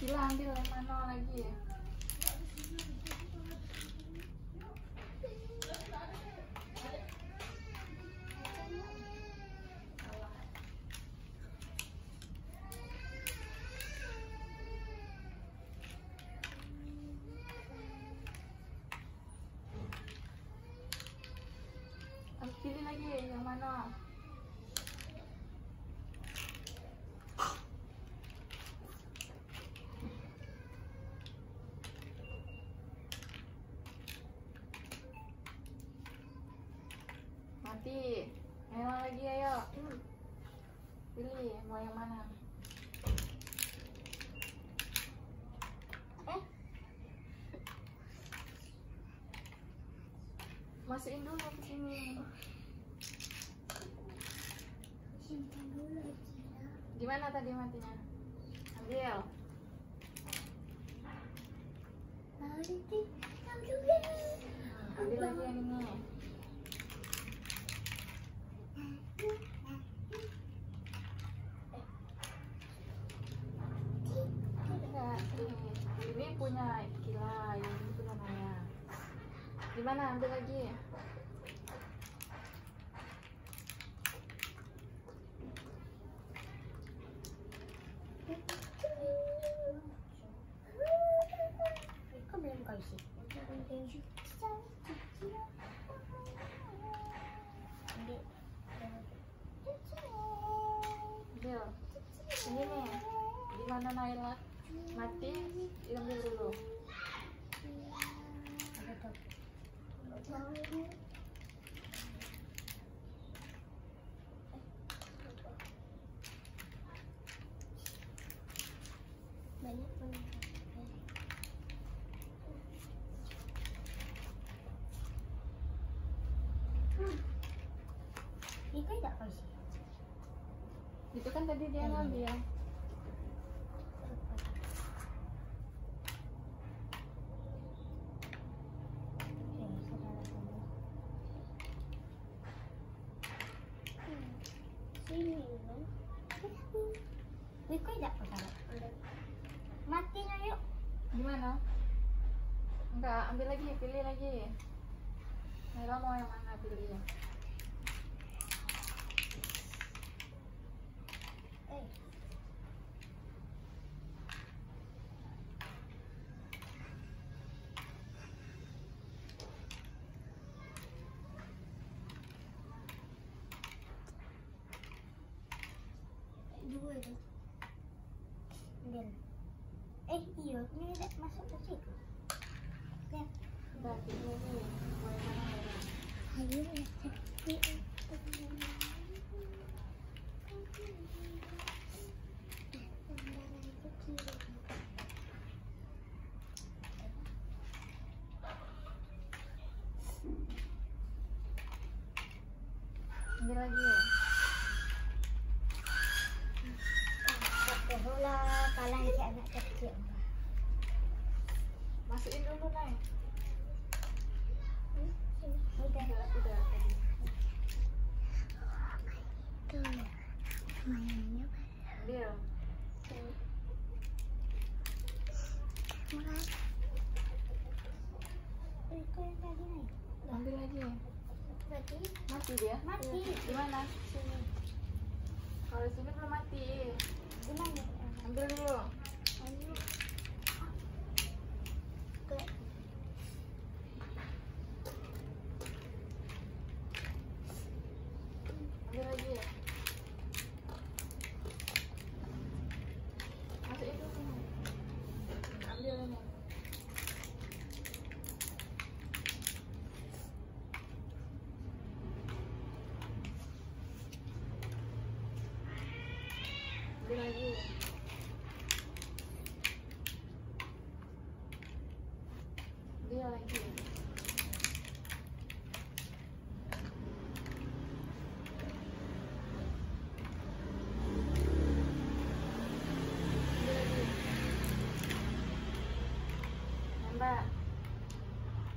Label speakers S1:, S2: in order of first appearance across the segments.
S1: Gila ambil mana lagi pilih lagi yang mana mati ayo lagi ayo pilih mau yang mana? Eh? Masukin dulu ke sini.
S2: Simpan dulu Cina.
S1: di mana tadi matinya? Ambil.
S2: Nanti
S1: ambil lagi yang ini enggak ini ini punya Kila yang ini punya Naya gimana? Ambil lagi.
S2: Ambil.
S1: Ini nih. Di mana Naila? Mati diambil dulu
S2: Banyak
S1: itu kan tadi dia ngambil
S2: Matinya yuk.
S1: gimana enggak ambil lagi pilih lagi Naila mau yang mana pilih
S2: Eh. Dua tu. Ambil. Eh, iya. Ni ada masuk ke situ. Ya.
S1: udah lagi mau yang mana
S2: Ayo
S1: lagi
S2: Bola kalah si anak kecil.
S1: masukin dulu Nay
S2: Hmm, sini. Udah.
S1: udah udah tadi
S2: Tuh. Mainannya
S1: ambil
S2: naik.
S1: ambil lagi
S2: Berarti
S1: mati dia
S2: Mati.
S1: gimana
S2: sini.
S1: kalau di sini belum mati
S2: Gimana?
S1: ambil dulu
S2: Ayo. Ke
S1: ambil lagi masukin dulu sini ambil ini ambil lagi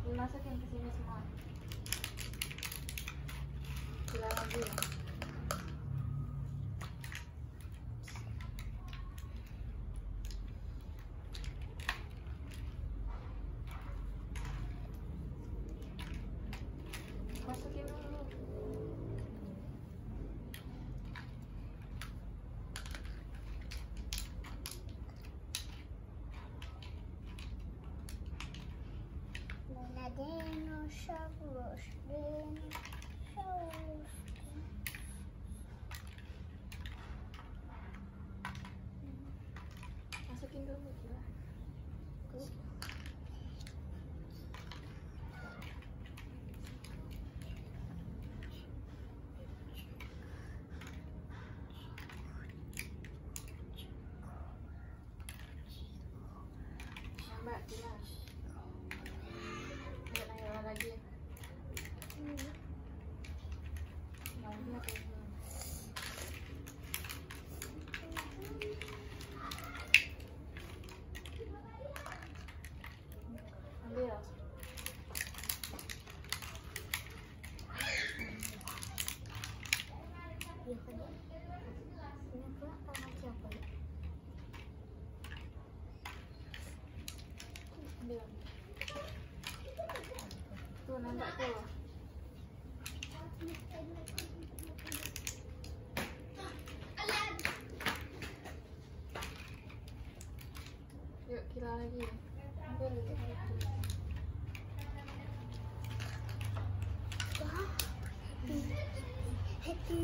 S1: dimasukin ke sini semua Gila Tu nampak tu. Yuk
S2: kira lagi. Happy. Happy.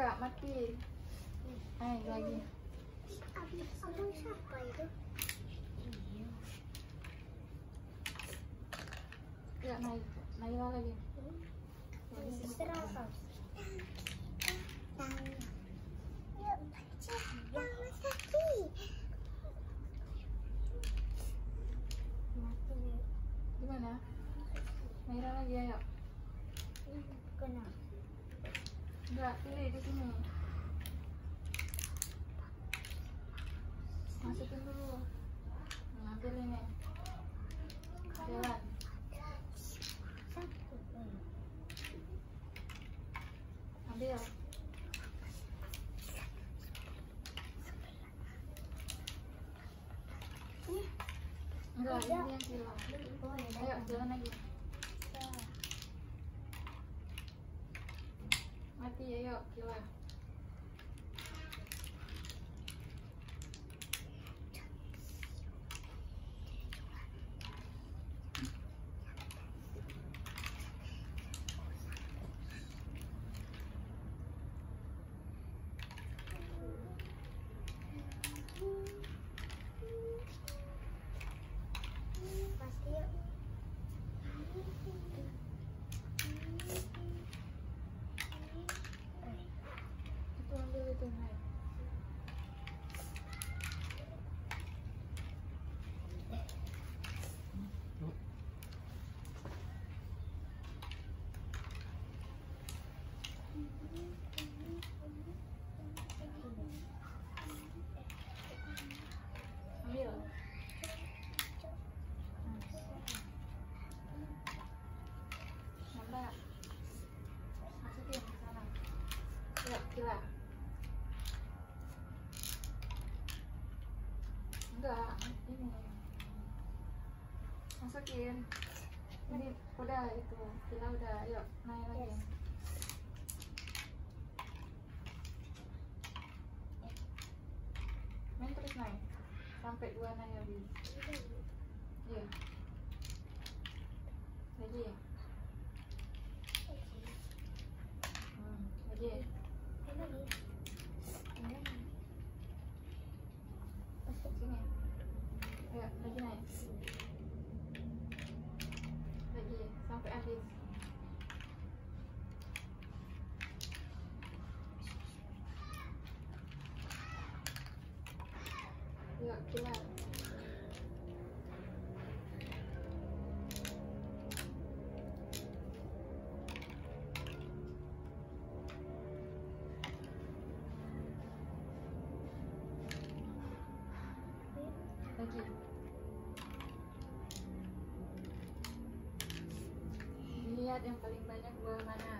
S1: Enggak mati ayo lagi
S2: Kamu siapa itu?
S1: ya naik Naila lagi.
S2: Mati nih.
S1: gimana Naila lagi ayo
S2: Kena.
S1: Enggak pilih di sini. Masukin dulu. Nah, ini jalan.
S2: Satu.
S1: ambil enggak ini yang hilang
S2: ya
S1: ayo jalan lagi mati ayo gila
S2: Pasti
S1: enggak ini. Masukin. Ini udah itu gila udah yuk naik lagi. Main terus naik sampai dua naik habis. Iya. lagi ya hmm, lagi sini ayo lagi sampai habis. Yuk gila lihat yang paling banyak buah mana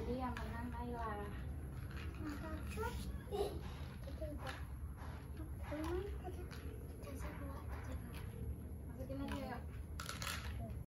S1: jadi yang menang Naila.
S2: Masa